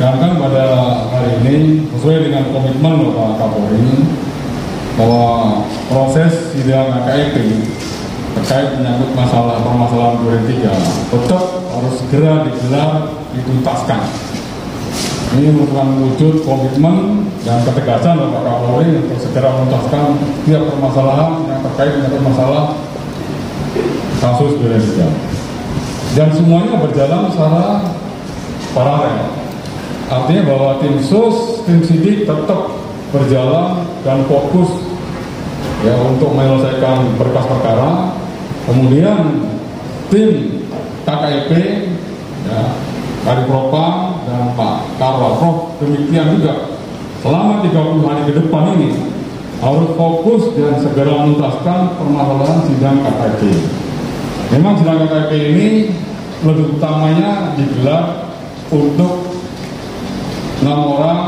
Dan kan pada hari ini sesuai dengan komitmen Bapak Kapolri bahwa proses sidang AKIP terkait menyangkut masalah permasalahan Duren 3 tetap harus segera digelar dituntaskan. Ini merupakan wujud komitmen dan ketegasan Bapak Kapolri untuk segera menuntaskan setiap permasalahan yang terkait dengan masalah kasus Duren 3. Dan semuanya berjalan secara paralel Artinya bahwa tim sus, tim sidik tetap berjalan dan fokus ya untuk menyelesaikan berkas perkara. Kemudian tim KKIP, ya, Kadipropam dan Pak Karwal demikian juga selama 30 hari ke depan ini harus fokus dan segera menuntaskan permasalahan sidang KKIP. Memang sidang KKIP ini lebih utamanya digelar untuk enam orang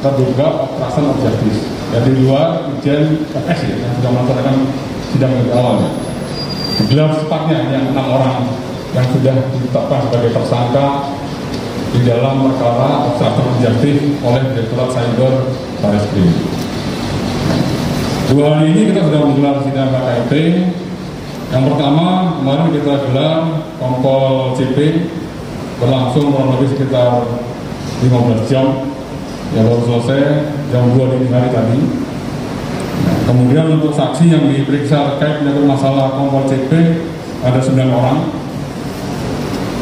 terduga kekerasan objektif dari luar Ijen FS ya, yang sudah melaksanakan sidang lebih awal ya. Gelar sepatnya yang enam orang yang sudah ditetapkan sebagai tersangka di dalam perkara obstruction objektif oleh Direktorat Cyber Barreskrim. Dua hari ini kita sudah menggelar sidang KKP. Yang pertama kemarin kita gelar kompol CP berlangsung kurang lebih sekitar 15 jam. Yang baru selesai jam 2 dini hari tadi. Nah, kemudian untuk saksi yang diperiksa terkait dengan masalah kompor CP ada 9 orang.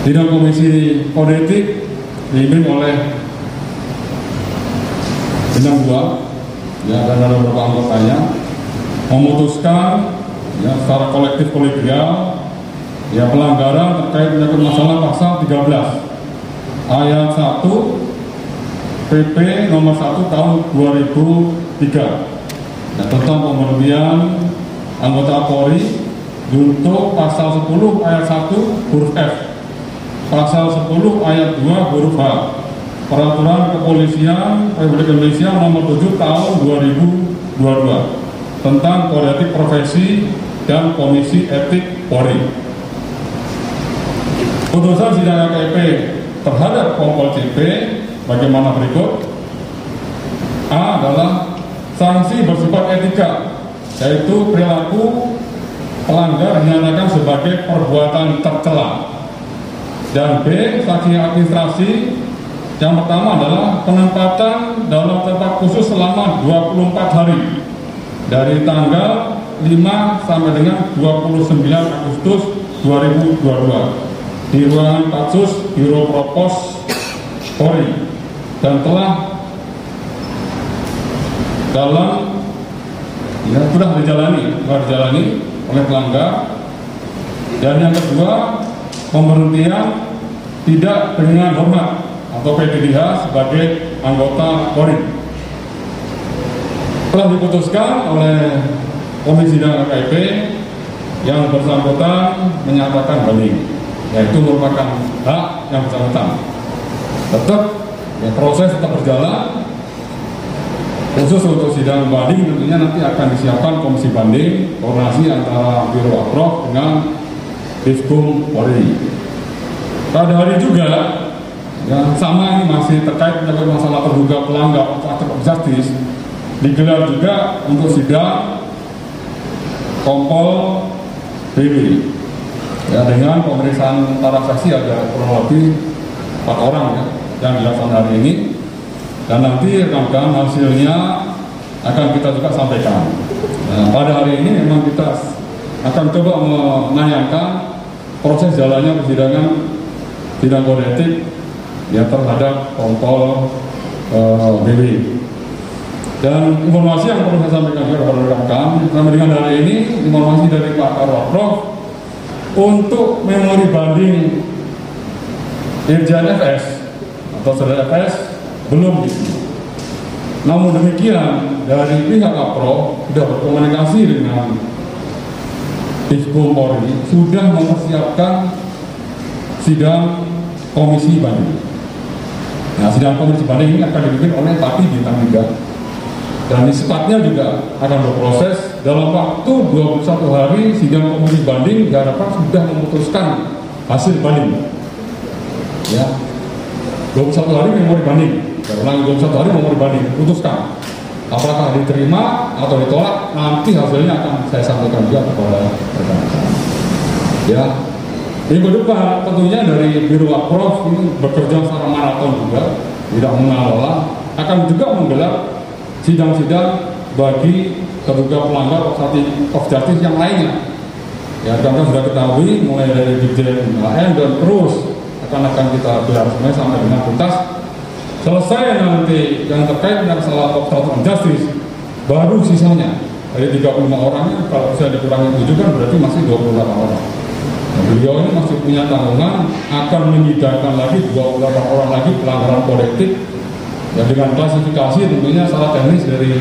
Sidang Komisi Kode Etik dipimpin oleh bintang 2 ya dan ada beberapa anggotanya memutuskan ya secara kolektif kolegial ya pelanggaran terkait dengan masalah pasal 13 ayat 1 PP nomor 1 tahun 2003 nah, tentang pemberhentian anggota Polri untuk pasal 10 ayat 1 huruf F. Pasal 10 ayat 2 huruf H. Peraturan Kepolisian Republik Indonesia nomor 7 tahun 2022 tentang kode etik profesi dan komisi etik Polri. Putusan sidang KP terhadap Kompol CP bagaimana berikut? A adalah sanksi bersifat etika yaitu perilaku pelanggar dinyatakan sebagai perbuatan tercela. Dan B sanksi administrasi. Yang pertama adalah penempatan dalam tempat khusus selama 24 hari dari tanggal 5 sampai dengan 29 Agustus 2022 di ruangan Patsus Biro Propos Polri dan telah dalam ya sudah dijalani sudah dijalani oleh pelanggar. Dan yang kedua pemberhentian tidak dengan hormat atau PDDH sebagai anggota Polri. Telah diputuskan oleh Komisi dan KIP yang bersangkutan menyatakan banding yaitu merupakan hak yang bersangkutan. Tetap ya, proses tetap berjalan. Khusus untuk sidang banding tentunya nanti akan disiapkan komisi banding koordinasi antara Biro Aprof dengan Divkum Polri. Pada hari juga yang sama ini masih terkait dengan masalah terduga pelanggar atau justice digelar juga untuk sidang Kompol BB ya dengan pemeriksaan para saksi ada kurang lebih empat orang ya yang dilakukan hari ini dan nanti rekan hasilnya akan kita juga sampaikan. Nah, pada hari ini memang kita akan coba menayangkan proses jalannya persidangan sidang kode etik ya terhadap kompol uh, eh. Dan informasi yang perlu saya sampaikan kepada rekan-rekan, dengan hari ini informasi dari Pak Karwaprof untuk memori banding Irjan FS atau saudara FS belum gitu. Namun demikian dari pihak APRO sudah berkomunikasi dengan Dispul Polri sudah mempersiapkan sidang komisi banding. Nah, sidang komisi banding ini akan dipimpin oleh Pati Bintang 3 dan sepatnya juga akan berproses dalam waktu 21 hari sidang komisi banding diharapkan sudah memutuskan hasil banding. Ya. 21 hari memori banding. Ulangi 21 hari memori banding, putuskan. Apakah diterima atau ditolak, nanti hasilnya akan saya sampaikan juga kepada rekan-rekan. Ya, minggu depan tentunya dari Biro Aprof ini bekerja secara maraton juga, tidak mengelola, akan juga menggelar sidang-sidang bagi terduga pelanggar of justice yang lainnya. Ya, karena sudah ketahui mulai dari Dirjen AN dan terus akan akan kita gelar semuanya sampai dengan tuntas. Selesai nanti yang terkait dengan masalah obstruction justice, baru sisanya dari 35 orangnya kalau bisa dikurangi 7 kan berarti masih 28 orang. Nah, beliau ini masih punya tanggungan akan menyidangkan lagi 28 orang lagi pelanggaran kolektif ya dengan klasifikasi tentunya salah teknis dari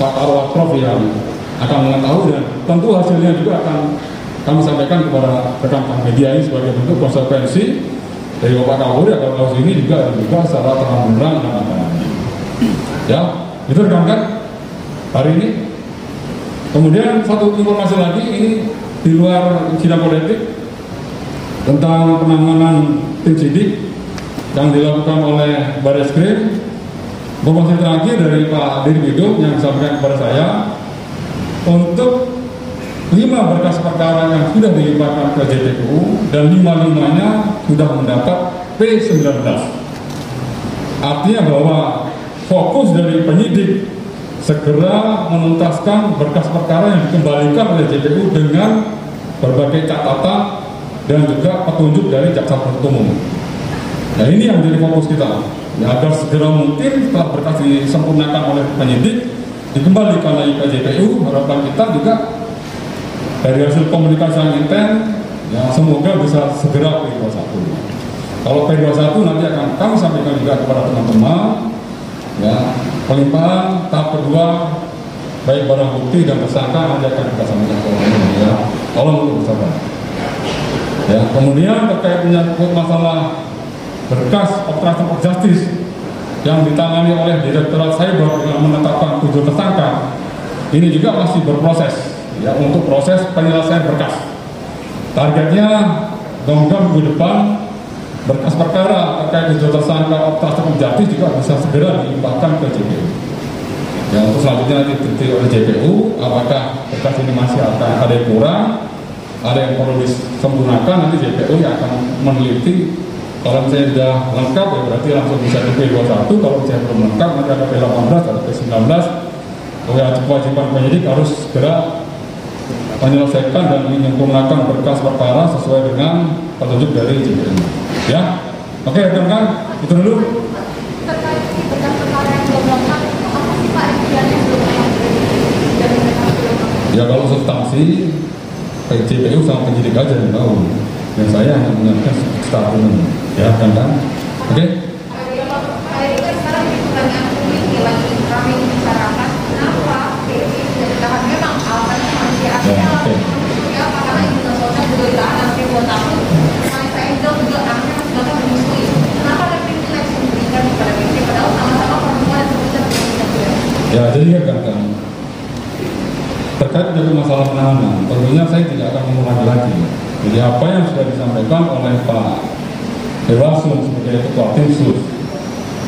Pak Karwa Prof yang akan mengetahui dan tentu hasilnya juga akan kami sampaikan kepada rekan-rekan media ini sebagai bentuk konsekuensi dari Bapak Kapolri agar kasus ini juga dibuka secara terang-benderang dan apa Ya, itu rekan-rekan hari ini. Kemudian satu informasi lagi ini di luar sidang politik tentang penanganan tim sidik yang dilakukan oleh Baris Krim. Informasi terakhir dari Pak Diri Widow yang disampaikan kepada saya untuk lima berkas perkara yang sudah dilimpahkan ke JPU dan lima-limanya sudah mendapat P19. Artinya bahwa fokus dari penyidik segera menuntaskan berkas perkara yang dikembalikan oleh JPU dengan berbagai catatan dan juga petunjuk dari jaksa penuntut umum. Nah ini yang jadi fokus kita. Ya, agar segera mungkin setelah berkas disempurnakan oleh penyidik dikembalikan lagi ke JPU, harapan kita juga dari hasil komunikasi yang intens ya semoga bisa segera P21 kalau P21 nanti akan kami sampaikan juga kepada teman-teman ya pelimpahan tahap kedua baik barang bukti dan tersangka nanti akan kita sampaikan ke ya. Tolong untuk bersabar. Ya kemudian terkait menyangkut masalah berkas of justice yang ditangani oleh Direktorat Cyber dengan menetapkan tujuh tersangka ini juga masih berproses ya untuk proses penyelesaian berkas. Targetnya mudah minggu depan berkas perkara terkait tujuh tersangka obstruction of juga bisa segera dilimpahkan ke JPU. Ya untuk selanjutnya nanti diteliti oleh JPU apakah berkas ini masih akan ada yang kurang, ada yang perlu disempurnakan nanti JPU yang akan meneliti kalau misalnya sudah lengkap ya berarti langsung bisa ke P21 kalau misalnya belum lengkap nanti ada P18 atau P19 kewajiban penyidik harus segera menyelesaikan dan menyempurnakan berkas perkara sesuai dengan petunjuk dari JPM. Ya, oke rekan-rekan, itu dulu. Ya kalau substansi JPU sama penyidik aja yang tahu. Dan saya hanya menyampaikan statement. Ya kan kan? Oke. Okay? Ya, jadi kan kan terkait dengan masalah penanganan, tentunya saya tidak akan mengulangi lagi. Jadi apa yang sudah disampaikan oleh Pak Dewasun sebagai Ketua Tim Sus,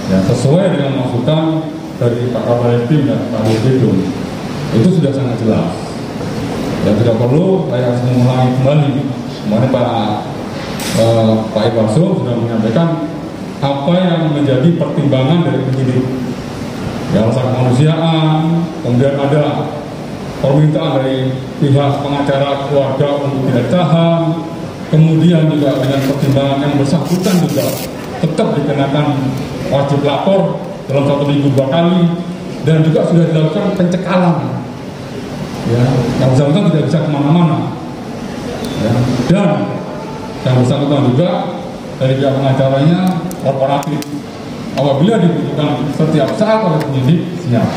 ya sesuai dengan masukan dari Pak Kabar Tim dan Pak Dirjen itu sudah sangat jelas. Ya tidak perlu saya harus mengulangi kembali. Kemarin Pak eh, Pak Ibarso sudah menyampaikan apa yang menjadi pertimbangan dari penyidik ya alasan kemanusiaan, kemudian ada permintaan dari pihak pengacara keluarga untuk tidak tahan, kemudian juga dengan pertimbangan yang bersangkutan juga tetap dikenakan wajib lapor dalam satu minggu dua kali dan juga sudah dilakukan pencekalan ya yang bersangkutan tidak bisa ke mana-mana ya. dan yang bersangkutan juga dari pihak pengacaranya korporatif apabila dibutuhkan setiap saat oleh penyidik siap.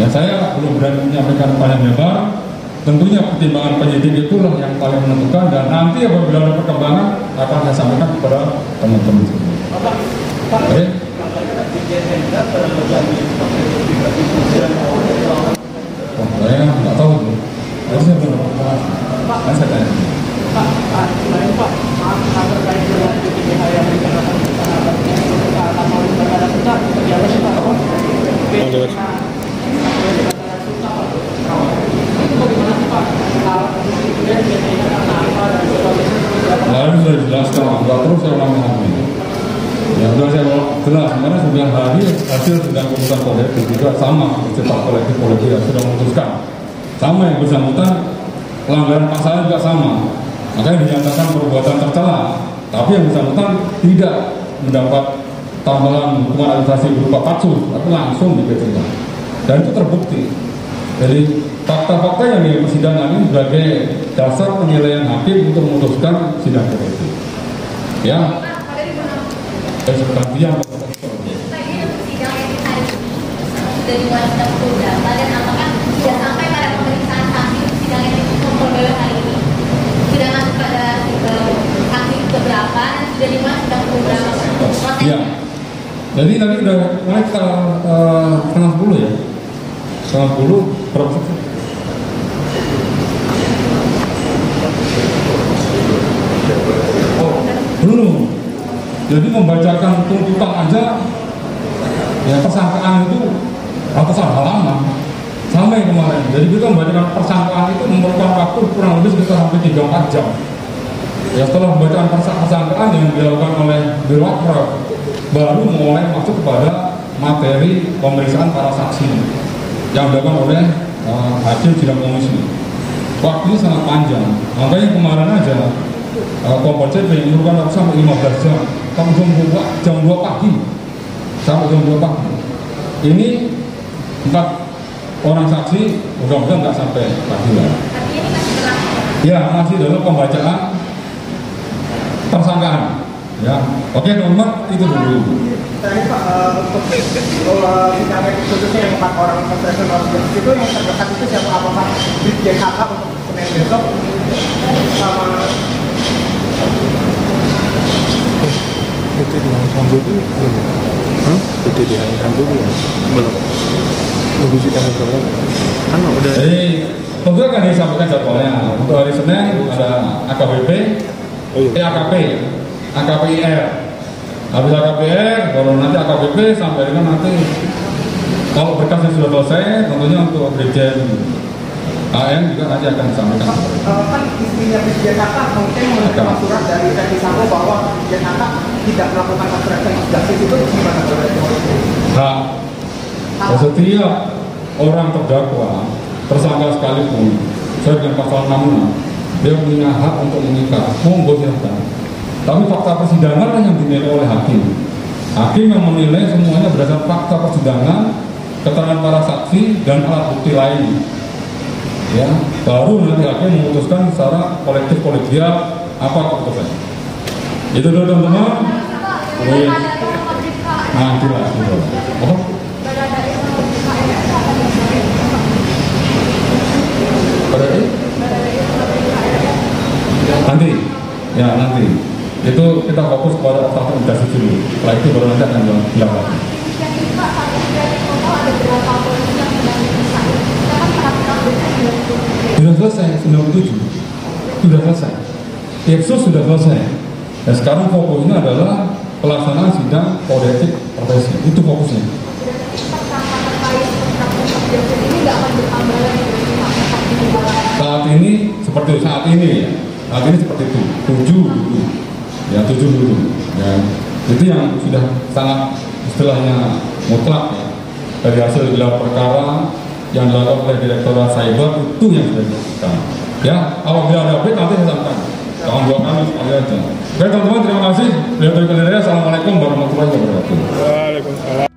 Ya saya belum berani menyampaikan panjang lebar. Tentunya pertimbangan penyidik itulah yang paling menentukan dan nanti apabila ada perkembangan akan saya sampaikan kepada teman-teman. Oke sudah saya jelas, sebenarnya sudah hari hasil sidang putusan kode etik juga sama bersifat kolektif kolektif sudah memutuskan sama yang bersangkutan pelanggaran pasal juga sama. Makanya dinyatakan perbuatan tercela. Tapi yang bersangkutan tidak mendapat tambahan hukuman administrasi berupa patsus tapi langsung di dan itu terbukti. Jadi fakta-fakta yang di persidangan ini sebagai dasar penilaian hakim untuk memutuskan sidang etik ya. Eh, seperti yang dari wanita dan apakah sudah sampai pada pemeriksaan saksi sidang etik pembebasan hari ini sudah masuk pada saksi keberapa dan sudah dimulai sidang beberapa proses Iya. Jadi tadi udah mulai kita uh, setengah sepuluh ya. Setengah sepuluh berapa? Oh, belum. Jadi membacakan tuntutan aja ya persangkaan itu ratusan halaman sampai kemarin. Jadi kita membacakan persangkaan itu memerlukan waktu kurang lebih sekitar sampai 3-4 jam. Ya setelah pembacaan persangkaan yang dilakukan oleh birokrat baru mulai masuk kepada materi pemeriksaan para saksi yang dilakukan oleh uh, hakim sidang komisi. Waktunya sangat panjang, makanya kemarin aja uh, kompol CP memerlukan waktu sampai 15 jam, sampai jam 2, jam 2 pagi, sampai jam 2 pagi. Ini empat orang saksi, mudah-mudahan nggak sampai pagi lah. Ya, masih dalam pembacaan tersangkaan. Ya, oke teman-teman itu dulu. Tadi Pak, eh, untuk sidang etik khususnya yang empat orang profesional itu yang terdekat itu siapa? Apakah Brigjen HK untuk Senin besok. Sama itu di Sambo itu belum. Hmm? itu di Sambo belum. Belum. Sidang berapa kan udah Jadi tentu akan disampaikan jadwalnya. Untuk hari Senin ada AKBP, oh iya. Eh, AKP, AKPIR. Habis AKPR, baru nanti AKBP sampai dengan nanti kalau berkasnya sudah selesai, tentunya untuk Brigjen AN juga nanti akan disampaikan. eh, kan istrinya Brigjen HK mungkin menerima surat dari Ferdi Sambo bahwa Brigjen HK tidak melakukan of justice itu gimana? Hak Ya, setiap orang terdakwa, tersangka sekalipun, saya dengan pasal 66, dia punya hak untuk mengikat, monggo silahkan. Tapi fakta persidangan lah yang dinilai oleh hakim. Hakim yang menilai semuanya berdasarkan fakta persidangan, keterangan para saksi dan alat bukti lain. Ya, baru nanti hakim memutuskan secara kolektif kolegial apa keputusannya. Itu dulu teman-teman. Nah, jelas, jelas. Oh, berarti nanti ya nanti itu kita fokus pada satu indikasi dulu setelah itu baru nanti akan dilakukan sudah selesai 97 sudah selesai. Ipsos sudah selesai. Dan sekarang fokusnya adalah pelaksanaan sidang kode etik profesi. Itu fokusnya. Saat ini seperti saat ini ya. Saat ini seperti itu. Tujuh. dulu ya tujuh dulu ya itu yang sudah sangat istilahnya mutlak ya. Dari hasil gelar perkara yang dilakukan oleh Direktorat Cyber itu yang sudah dilakukan. Ya apabila ada update nanti saya sampaikan. Kawan dua kami sekali aja. Oke teman-teman terima kasih. Dari Assalamualaikum warahmatullahi wabarakatuh